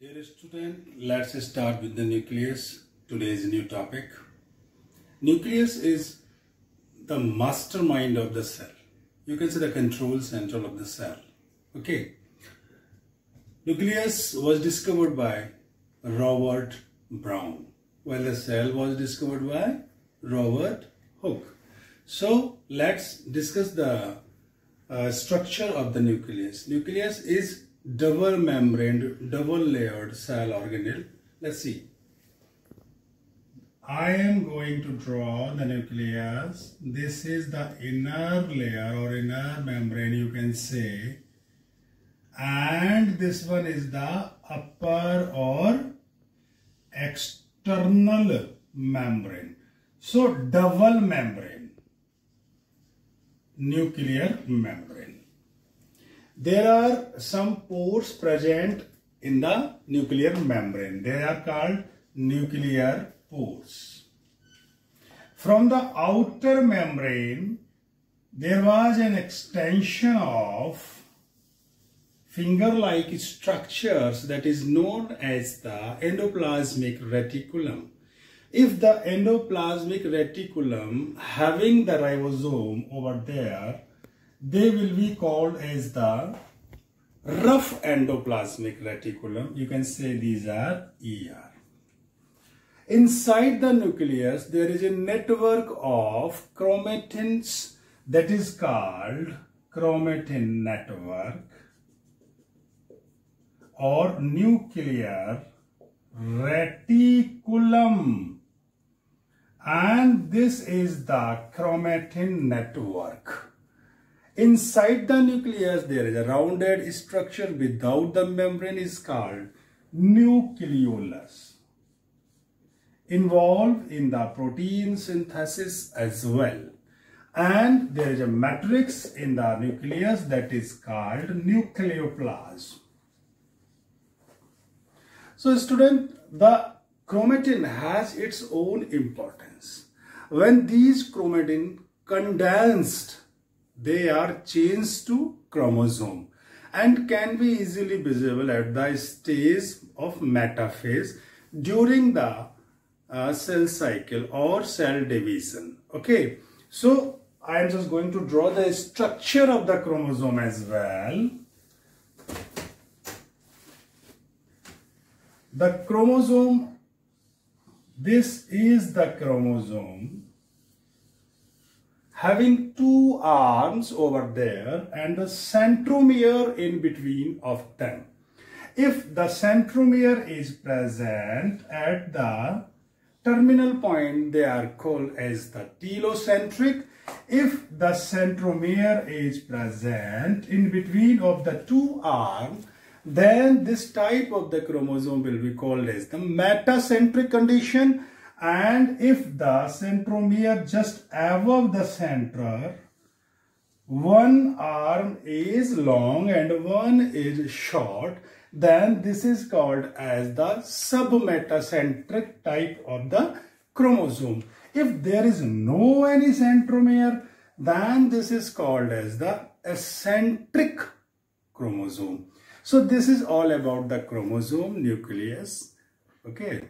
Dear student, let's start with the nucleus. Today's new topic. Nucleus is the mastermind of the cell. You can say the control central of the cell. Okay. Nucleus was discovered by Robert Brown, while the cell was discovered by Robert Hooke. So let's discuss the uh, structure of the nucleus. Nucleus is double membrane, double layered cell organelle. Let's see. I am going to draw the nucleus. This is the inner layer or inner membrane you can say. And this one is the upper or external membrane. So double membrane, nuclear membrane. There are some pores present in the nuclear membrane. They are called nuclear pores. From the outer membrane, there was an extension of finger-like structures that is known as the endoplasmic reticulum. If the endoplasmic reticulum having the ribosome over there they will be called as the rough endoplasmic reticulum. You can say these are ER. Inside the nucleus, there is a network of chromatins that is called chromatin network or nuclear reticulum and this is the chromatin network. Inside the nucleus, there is a rounded structure without the membrane is called nucleolus. Involved in the protein synthesis as well. And there is a matrix in the nucleus that is called nucleoplasm. So student, the chromatin has its own importance. When these chromatin condensed they are changed to chromosome and can be easily visible at the stage of metaphase during the uh, cell cycle or cell division. Okay, so I am just going to draw the structure of the chromosome as well. The chromosome, this is the chromosome having two arms over there and the centromere in between of them. If the centromere is present at the terminal point, they are called as the telocentric. If the centromere is present in between of the two arms, then this type of the chromosome will be called as the metacentric condition and if the centromere just above the center one arm is long and one is short then this is called as the submetacentric type of the chromosome. If there is no any centromere then this is called as the acentric chromosome. So this is all about the chromosome nucleus. Okay